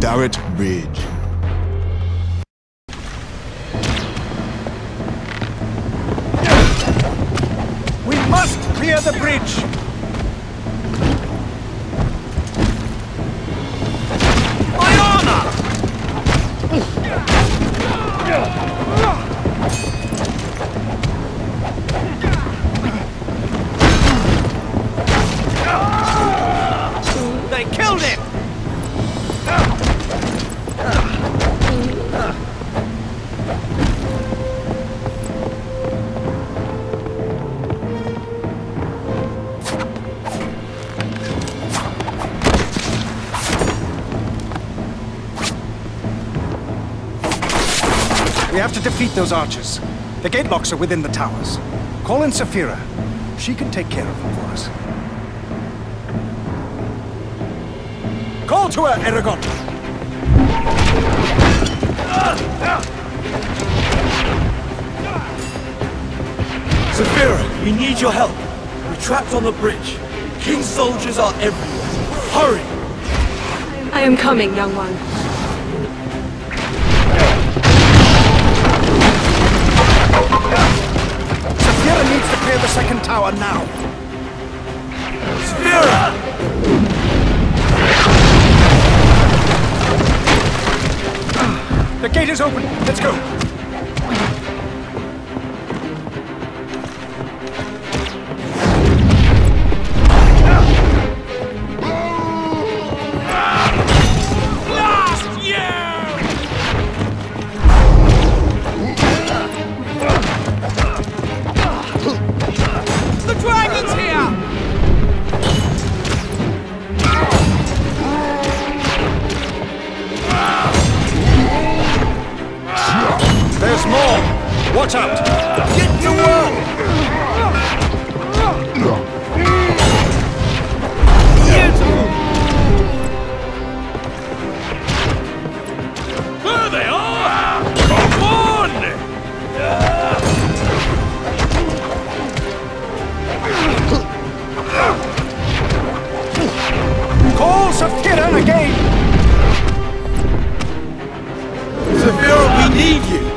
Daret Bridge. We must clear the bridge! They killed him! Have to defeat those archers. The gate locks are within the towers. Call in Saphira. She can take care of them for us. Call to her, Eragon! Saphira, we need your help. We're trapped on the bridge. King's soldiers are everywhere. Hurry! I am coming, young one. Now. Saphira! The gate is open. Let's go. Saphira, we need you!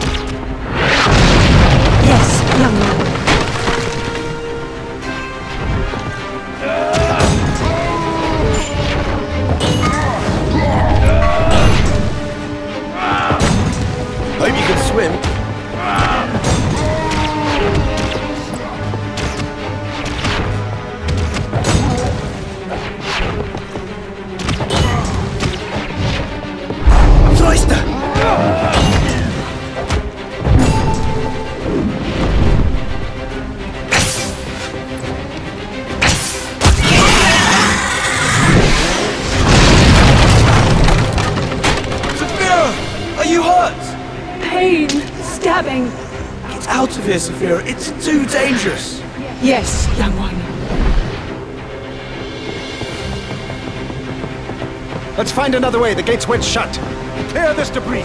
Get out of here, Saphira. It's too dangerous. Yes, young one. Let's find another way. The gate's went shut. Clear this debris.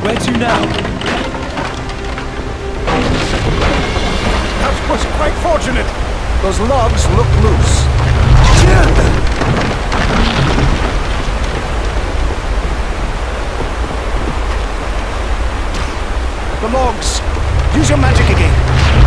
Where to now? That was quite fortunate. Those logs look loose. The logs. Use your magic again.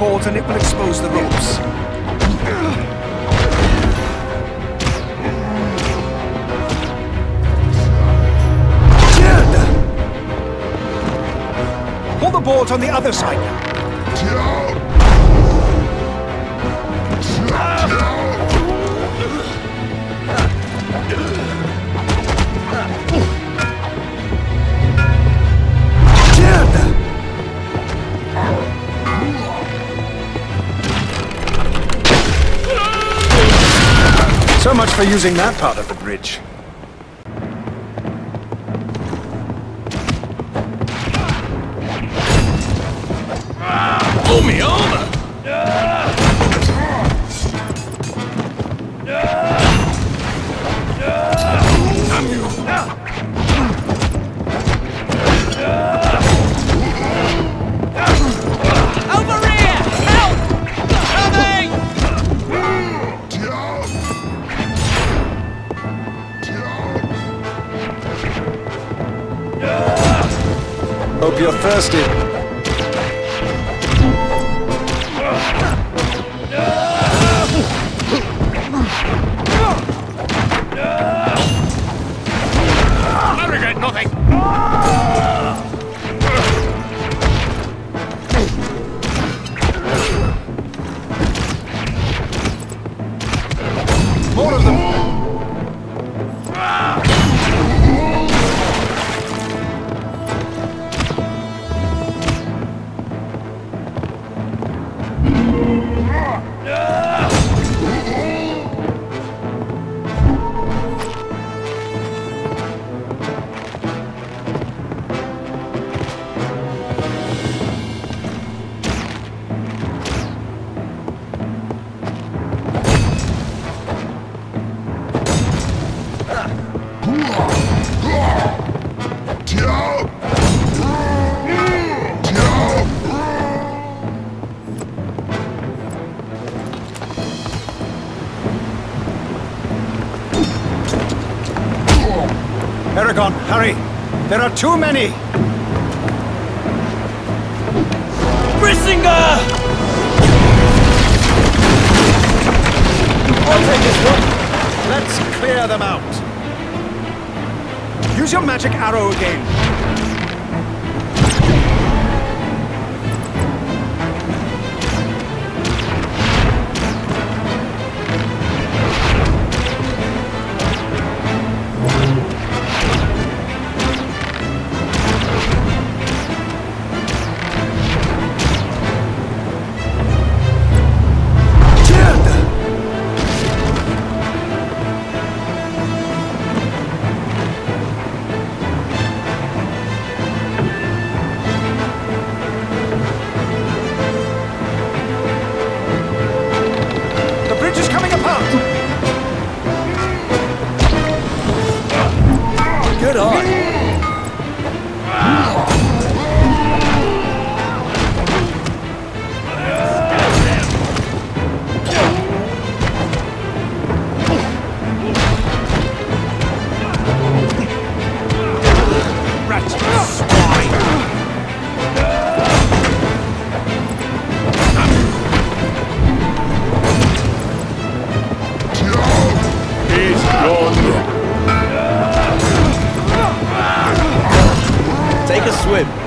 Rip off those boards and it will expose the ropes. Pull the boards on the other side now. For using that part of the bridge. Pull me you're thirsty. Eragon, hurry! There are too many! Brisingr! I'll take this one. Let's clear them out. Use your magic arrow again. to swim.